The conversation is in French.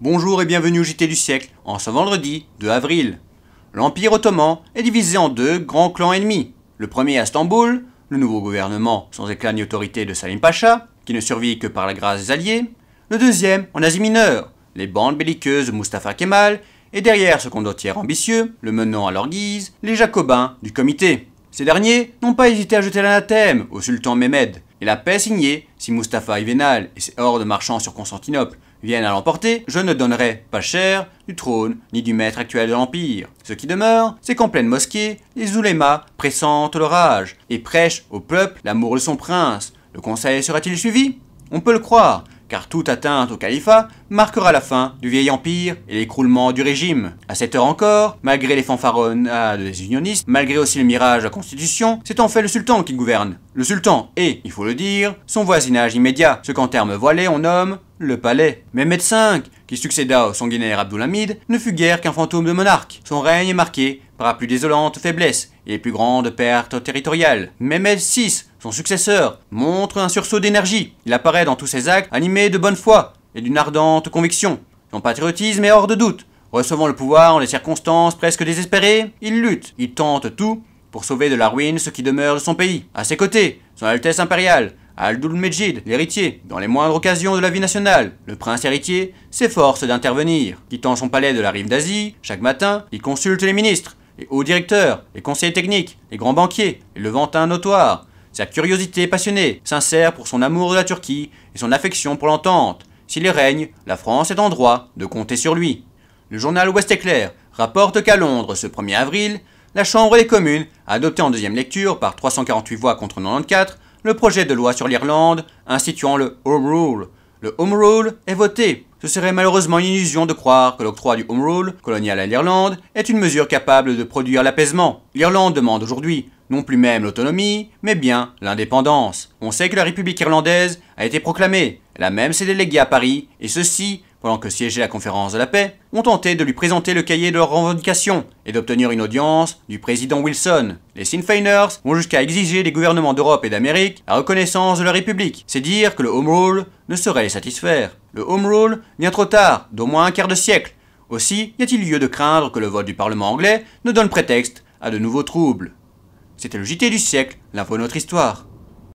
Bonjour et bienvenue au JT du siècle, en ce vendredi 2 avril. L'Empire ottoman est divisé en deux grands clans ennemis. Le premier à Istanbul, le nouveau gouvernement sans éclat ni autorité de Salim Pacha, qui ne survit que par la grâce des alliés. Le deuxième en Asie mineure, les bandes belliqueuses de Mustafa Kemal, et derrière ce condottière ambitieux, le menant à leur guise, les jacobins du comité. Ces derniers n'ont pas hésité à jeter l'anathème au sultan Mehmed, et la paix signée si Mustafa Ivenal et ses hordes marchant sur Constantinople viennent à l'emporter, je ne donnerai pas cher du trône ni du maître actuel de l'Empire. Ce qui demeure, c'est qu'en pleine mosquée, les oulémas pressentent l'orage et prêchent au peuple l'amour de son prince. Le conseil sera-t-il suivi? On peut le croire, car toute atteinte au califat marquera la fin du vieil empire et l'écroulement du régime. À cette heure encore, malgré les fanfaronnades des unionistes, malgré aussi le mirage de la constitution, c'est en fait le sultan qui gouverne. Le sultan est, il faut le dire, son voisinage immédiat, ce qu'en termes voilés on nomme le palais. Mehmed V, qui succéda au sanguinaire Abdulhamid, ne fut guère qu'un fantôme de monarque. Son règne est marqué par la plus désolante faiblesse et les plus grandes pertes territoriales. Mehmed VI, son successeur, montre un sursaut d'énergie. Il apparaît dans tous ses actes animé de bonne foi et d'une ardente conviction. Son patriotisme est hors de doute. Recevant le pouvoir en des circonstances presque désespérées, il lutte, il tente tout pour sauver de la ruine ce qui demeure de son pays. À ses côtés, son Altesse impériale, Al-Dul-Medjid, l'héritier, dans les moindres occasions de la vie nationale, le prince héritier s'efforce d'intervenir. Quittant son palais de la rive d'Asie, chaque matin, il consulte les ministres, les hauts directeurs, les conseillers techniques, les grands banquiers, les levantins notoires. Sa curiosité passionnée, sincère pour son amour de la Turquie et son affection pour l'entente. S'il règne, la France est en droit de compter sur lui. Le journal Ouest Éclair rapporte qu'à Londres, ce 1er avril, la Chambre des communes a adopté en deuxième lecture, par 348 voix contre 94, le projet de loi sur l'Irlande instituant le Home Rule. Le Home Rule est voté. Ce serait malheureusement une illusion de croire que l'octroi du Home Rule, colonial à l'Irlande, est une mesure capable de produire l'apaisement. L'Irlande demande aujourd'hui non plus même l'autonomie, mais bien l'indépendance. On sait que la République irlandaise a été proclamée. Elle a même ses délégués à Paris, et ceux-ci pendant que siégeait la conférence de la paix, ont tenté de lui présenter le cahier de leurs revendications et d'obtenir une audience du président Wilson. Les Sinn Féiners vont jusqu'à exiger des gouvernements d'Europe et d'Amérique la reconnaissance de la République. C'est dire que le Home Rule ne saurait les satisfaire. Le Home Rule vient trop tard, d'au moins un quart de siècle. Aussi, y a-t-il lieu de craindre que le vote du Parlement anglais ne donne prétexte à de nouveaux troubles? C'était le JT du siècle, l'info de notre histoire.